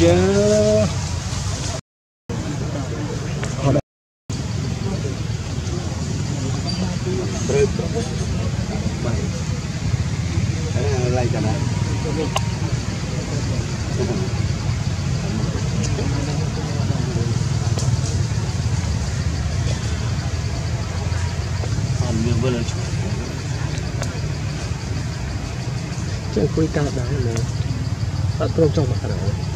giờ lại cả này chẳng quay cao đá này mà bạn trông trong mặt rồi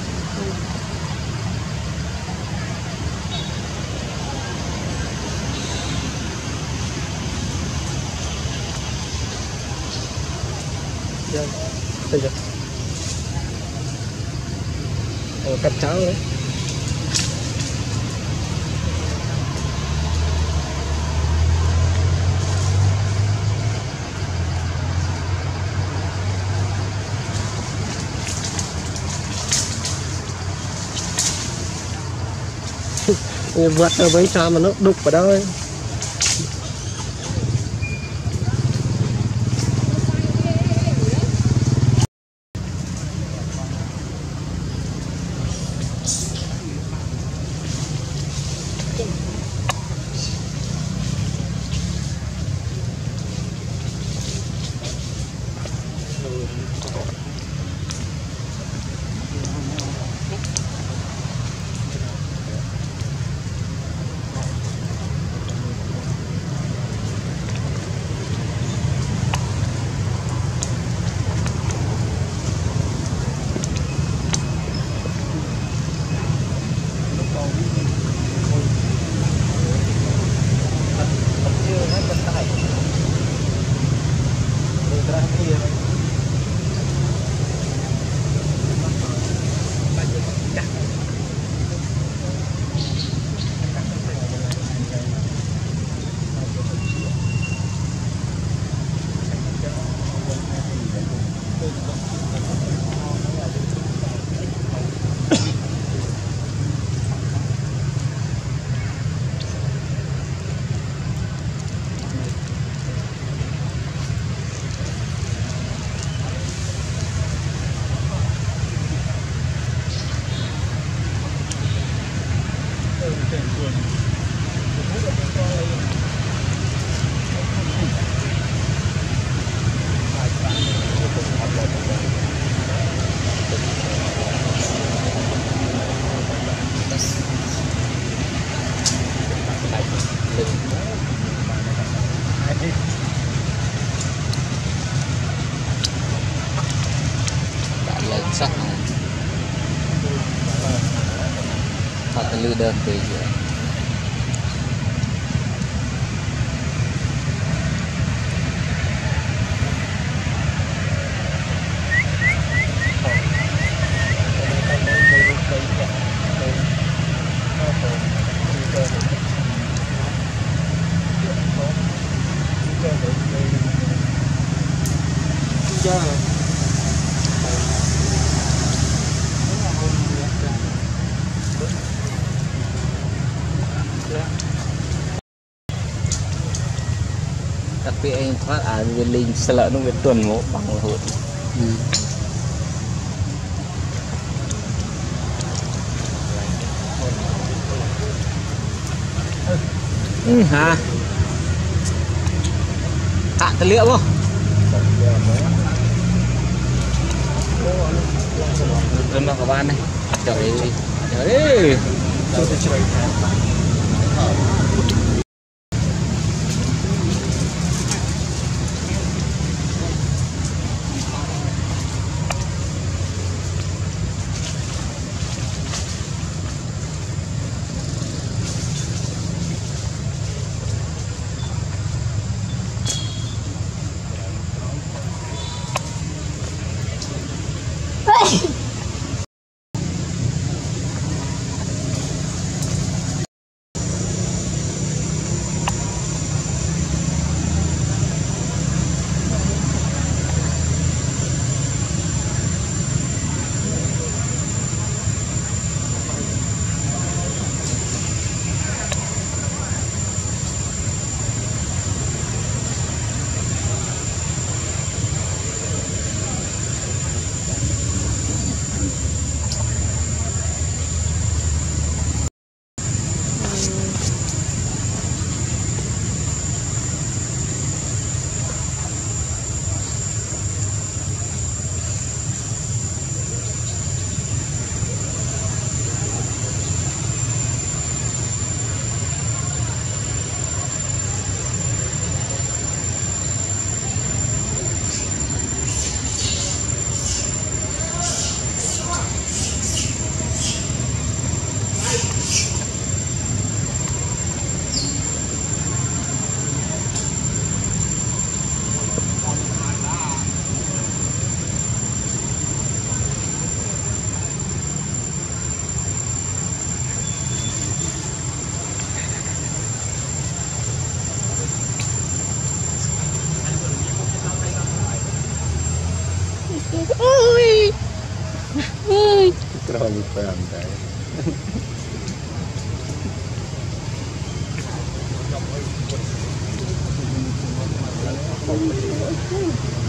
Bây giờ. Ờ, cắt cháo đấy. Vượt ở với sao mà nó đục vào đó people. sah. Tak terlalu dah beja. Anh thoát à về linh sợ lỡ nó về tuần ngộ bằng là hụt ừ. Hả? Tạ tài liệu không? Lên vào các bạn này. Trời ơi. Trời ơi. មក Спасибо.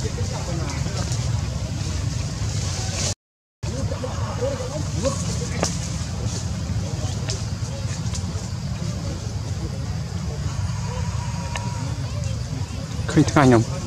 ឃើញថ្ងៃខ្ញុំ